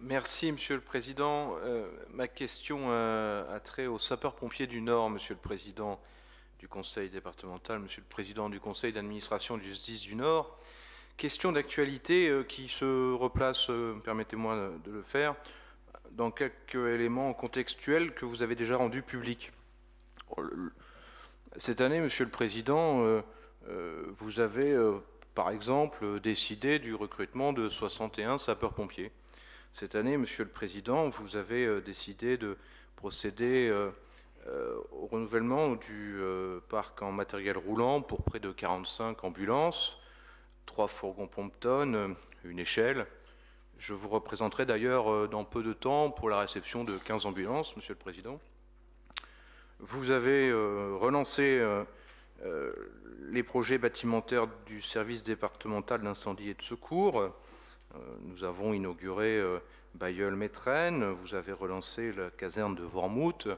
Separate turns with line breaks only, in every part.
Merci, Monsieur le Président. Euh, ma question a trait aux sapeurs-pompiers du Nord, Monsieur le Président du Conseil départemental, Monsieur le Président du Conseil d'administration du SDIS du Nord. Question d'actualité euh, qui se replace, euh, permettez-moi de le faire, dans quelques éléments contextuels que vous avez déjà rendus publics. Cette année, Monsieur le Président, euh, vous avez, par exemple, décidé du recrutement de 61 sapeurs-pompiers. Cette année, Monsieur le Président, vous avez décidé de procéder au renouvellement du parc en matériel roulant pour près de 45 ambulances, trois fourgons pompe-tonnes, une échelle. Je vous représenterai d'ailleurs euh, dans peu de temps pour la réception de 15 ambulances, Monsieur le Président. Vous avez euh, relancé euh, les projets bâtimentaires du service départemental d'incendie et de secours. Nous avons inauguré Bayeul-Métraine, vous avez relancé la caserne de Vormouth,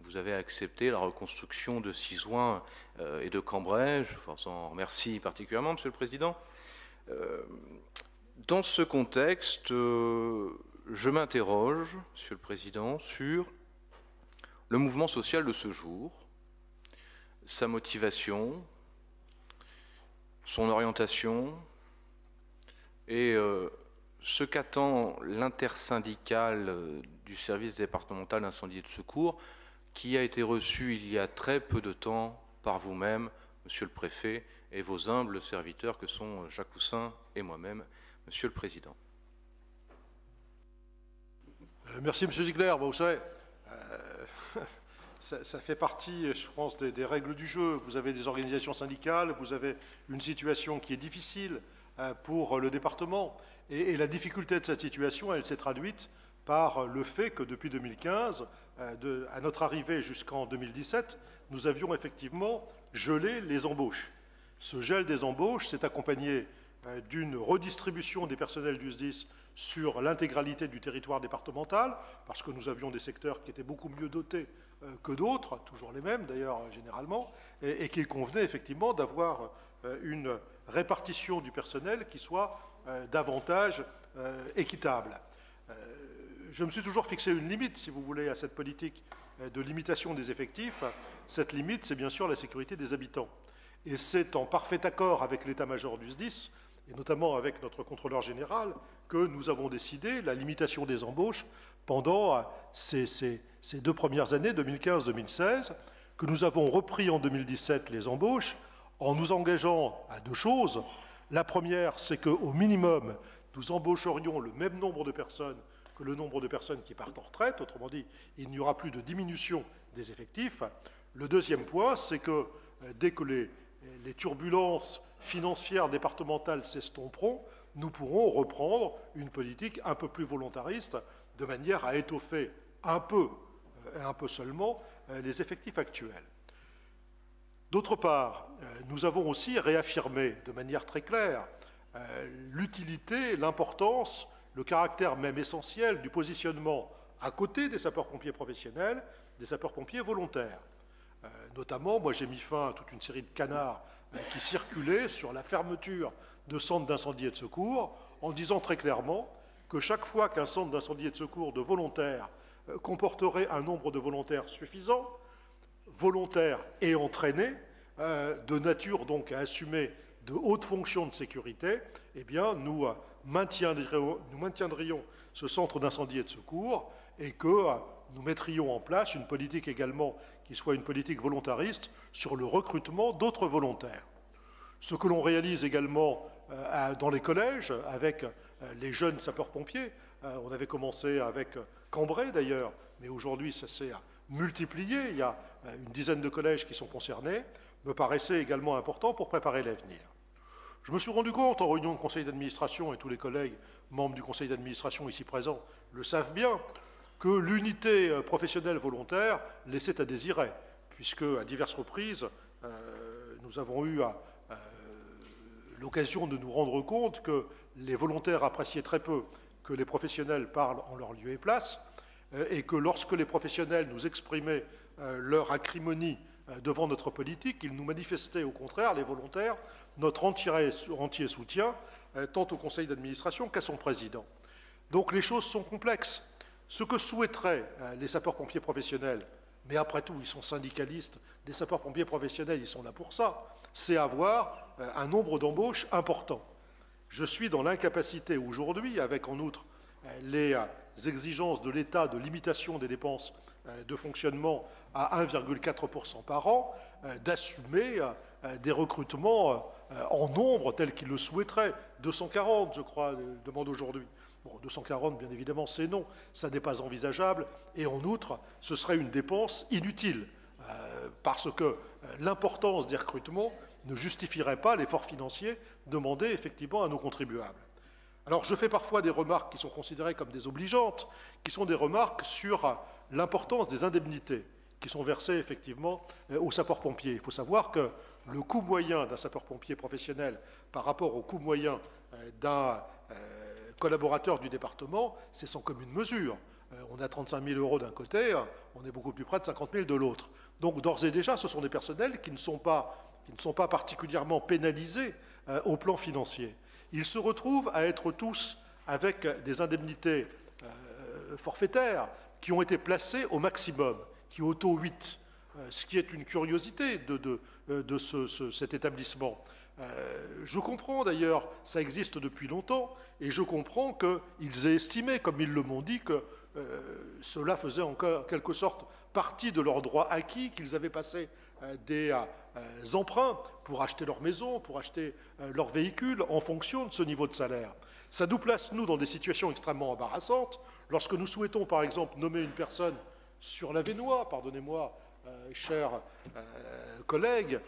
vous avez accepté la reconstruction de Cisoin euh, et de Cambrai. Je vous en remercie particulièrement, Monsieur le Président. Euh, dans ce contexte, euh, je m'interroge, Monsieur le Président, sur le mouvement social de ce jour, sa motivation, son orientation et ce qu'attend l'intersyndicale du service départemental d'incendie et de secours qui a été reçu il y a très peu de temps par vous-même, Monsieur le Préfet, et vos humbles serviteurs que sont Jacques Poussin et moi-même, Monsieur le Président.
Euh, merci, Monsieur Ziegler. vous savez, euh, ça, fait partie, je pense, des, règles du jeu. Vous avez des organisations syndicales, vous avez une situation qui est difficile euh, pour le département. Et la difficulté de cette situation, elle s'est traduite par le fait que depuis 2015, euh, à notre arrivée jusqu'en 2017, nous avions effectivement gelé les embauches. Ce gel des embauches s'est accompagné euh, d'une redistribution des personnels du SDIS sur l'intégralité du territoire départemental, parce que nous avions des secteurs qui étaient beaucoup mieux dotés euh, que d'autres, toujours les mêmes d'ailleurs généralement, et, qu'il convenait effectivement d'avoir une répartition du personnel qui soit davantage équitable je me suis toujours fixé une limite, si vous voulez, à cette politique euh, de limitation des effectifs. Cette limite, c'est bien sûr la sécurité des habitants. Et c'est en parfait accord avec l'état-major du SDIS, et notamment avec notre contrôleur général, que nous avons décidé la limitation des embauches pendant euh, ces, ces deux premières années, 2015-2016, que nous avons repris en 2017 les embauches en nous engageant à deux choses. La première, c'est qu'au minimum, nous embaucherions le même nombre de personnes que le nombre de personnes qui partent en retraite, autrement dit, il n'y aura plus de diminution des effectifs. Le deuxième point, c'est que euh, dès que les, turbulences financières départementales s'estomperont, nous pourrons reprendre une politique un peu plus volontariste, de manière à étoffer un peu, et euh, un peu seulement, euh, les effectifs actuels. D'autre part, nous avons aussi réaffirmé de manière très claire l'utilité, l'importance le caractère même essentiel du positionnement à côté des sapeurs-pompiers professionnels, des sapeurs-pompiers volontaires. Euh, notamment, moi j'ai mis fin à toute une série de canards euh, qui circulaient sur la fermeture de centres d'incendie et de secours, en disant très clairement que chaque fois qu'un centre d'incendie et de secours de volontaires euh, comporterait un nombre de volontaires suffisant, volontaires et entraînés, de nature donc à assumer de hautes fonctions de sécurité, eh bien, nous euh, maintiendrions, ce centre d'incendie et de secours et que euh, nous mettrions en place une politique également qui soit une politique volontariste sur le recrutement d'autres volontaires. Ce que l'on réalise également euh, dans les collèges avec les jeunes sapeurs-pompiers, on avait commencé avec Cambrai d'ailleurs, mais aujourd'hui ça s'est multiplié, il y a une dizaine de collèges qui sont concernés, me paraissait également important pour préparer l'avenir. Je me suis rendu compte en réunion de conseil d'administration, et tous les collègues membres du conseil d'administration ici présents le savent bien, que l'unité euh, professionnelle volontaire laissait à désirer, puisque à diverses reprises, euh, nous avons eu euh, l'occasion de nous rendre compte que les volontaires appréciaient très peu que les professionnels parlent en leur lieu et place, et que lorsque les professionnels nous exprimaient leur acrimonie devant notre politique, ils nous manifestaient au contraire, les volontaires, notre entier, soutien, euh, tant au conseil d'administration qu'à son président. Donc les choses sont complexes. Ce que souhaiteraient les sapeurs-pompiers professionnels, mais après tout, ils sont syndicalistes, des sapeurs-pompiers professionnels, ils sont là pour ça, c'est avoir un nombre d'embauches important. Je suis dans l'incapacité aujourd'hui, avec en outre les exigences de l'État de limitation des dépenses euh, de fonctionnement à 1,4% par an, euh, d'assumer euh, des recrutements en nombre tels qu'ils le souhaiteraient. 240, je crois, demande aujourd'hui. Bon, 240, bien évidemment, c'est non, ça n'est pas envisageable. Et en outre, ce serait une dépense inutile, parce que l'importance des recrutements ne justifierait pas l'effort financier demandé effectivement à nos contribuables. Alors je fais parfois des remarques qui sont considérées comme des obligeantes, qui sont des remarques sur l'importance des indemnités qui sont versées effectivement euh, aux sapeurs-pompiers. Il faut savoir que le coût moyen d'un sapeur-pompier professionnel par rapport au coût moyen euh, d'un euh, collaborateur du département, c'est sans commune mesure. On a 35 000 euros d'un côté, on est beaucoup plus près de 50 000 de l'autre. Donc d'ores et déjà, ce sont des personnels qui ne sont pas particulièrement pénalisés au plan financier. Ils se retrouvent à être tous avec des indemnités euh, forfaitaires qui ont été placées au maximum, qui est au taux 8, euh, ce qui est une curiosité de, euh, cet établissement. je comprends d'ailleurs, ça existe depuis longtemps, et je comprends qu'ils aient estimé, comme ils le m'ont dit, que cela faisait en quelque sorte partie de leurs droits acquis, qu'ils avaient passé des euh, emprunts pour acheter leur maison, pour acheter euh, leur véhicule en fonction de ce niveau de salaire. Ça nous place, nous, dans des situations extrêmement embarrassantes. Lorsque nous souhaitons, par exemple, nommer une personne sur la Vénois, pardonnez-moi, euh, chers collègues,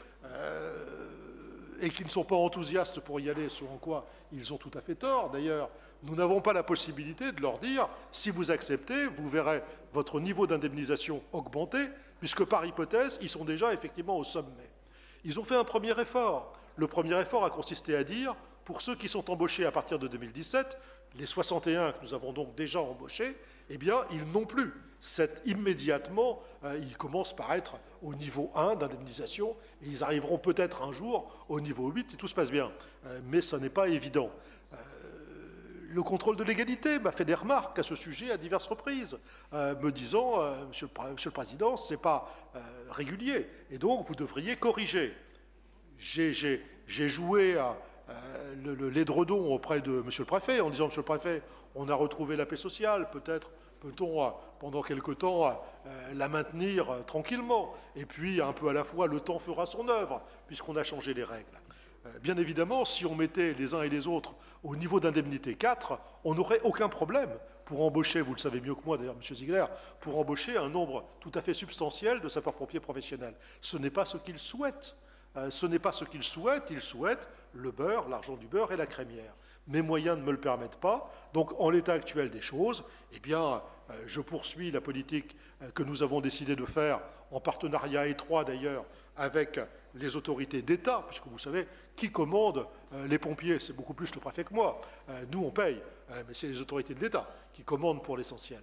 et qui ne sont pas enthousiastes pour y aller, ce en quoi ils ont tout à fait tort. D'ailleurs, nous n'avons pas la possibilité de leur dire, si vous acceptez, vous verrez votre niveau d'indemnisation augmenter, puisque par hypothèse, ils sont déjà effectivement au sommet. Ils ont fait un premier effort. Le premier effort a consisté à dire, pour ceux qui sont embauchés à partir de 2017, les 61 que nous avons donc déjà embauchés, eh bien, ils n'ont plus. C'est immédiatement, euh, ils commencent par être au niveau 1 d'indemnisation, et ils arriveront peut-être un jour au niveau 8 si tout se passe bien. Euh, mais ce n'est pas évident. Euh, le contrôle de l'égalité m'a fait des remarques à ce sujet à diverses reprises, me disant, monsieur, le, monsieur, le, Président, ce n'est pas régulier, et donc vous devriez corriger. J'ai joué à l'édredon auprès de monsieur le préfet en disant, monsieur le préfet, on a retrouvé la paix sociale, peut-être peut-on euh, pendant quelque temps euh, la maintenir euh, tranquillement Et puis, un peu à la fois, le temps fera son œuvre, puisqu'on a changé les règles. Bien évidemment, si on mettait les uns et les autres au niveau d'indemnité 4, on n'aurait aucun problème pour embaucher, vous le savez mieux que moi d'ailleurs, M. Ziegler, pour embaucher un nombre tout à fait substantiel de sapeurs-pompiers professionnels. Ce n'est pas ce qu'ils souhaitent. Ce n'est pas ce qu'ils souhaitent. Ils souhaitent le beurre, l'argent du beurre et la crémière mes moyens ne me le permettent pas. Donc, en l'état actuel des choses, eh bien, euh, je poursuis la politique euh, que nous avons décidé de faire, en partenariat étroit d'ailleurs avec les autorités d'État, puisque vous savez, qui commande euh, les pompiers C'est beaucoup plus le préfet que moi. nous, on paye, mais c'est les autorités de l'État qui commandent pour l'essentiel.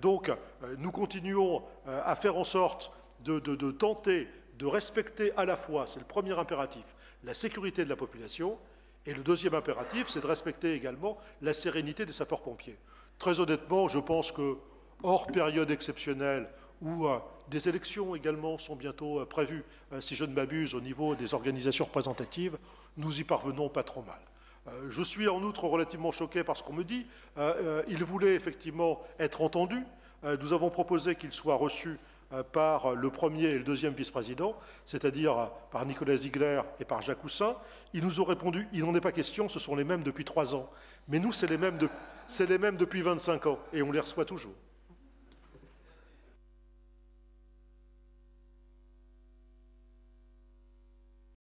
donc, nous continuons à faire en sorte de tenter de respecter à la fois, c'est le premier impératif, la sécurité de la population et le deuxième impératif, c'est de respecter également la sérénité des sapeurs-pompiers. Très honnêtement, je pense que, hors période exceptionnelle, où euh, des élections également sont bientôt euh, prévues, euh, si je ne m'abuse, au niveau des organisations représentatives, nous y parvenons pas trop mal. je suis en outre relativement choqué par ce qu'on me dit. il voulait effectivement être entendu. nous avons proposé qu'il soit reçu par le premier et le deuxième vice-président, c'est-à-dire par Nicolas Ziegler et par Jacques Houssin. Ils nous ont répondu il n'en est pas question, ce sont les mêmes depuis trois ans. Mais nous, c'est les mêmes, les mêmes depuis 25 ans, et on les reçoit toujours.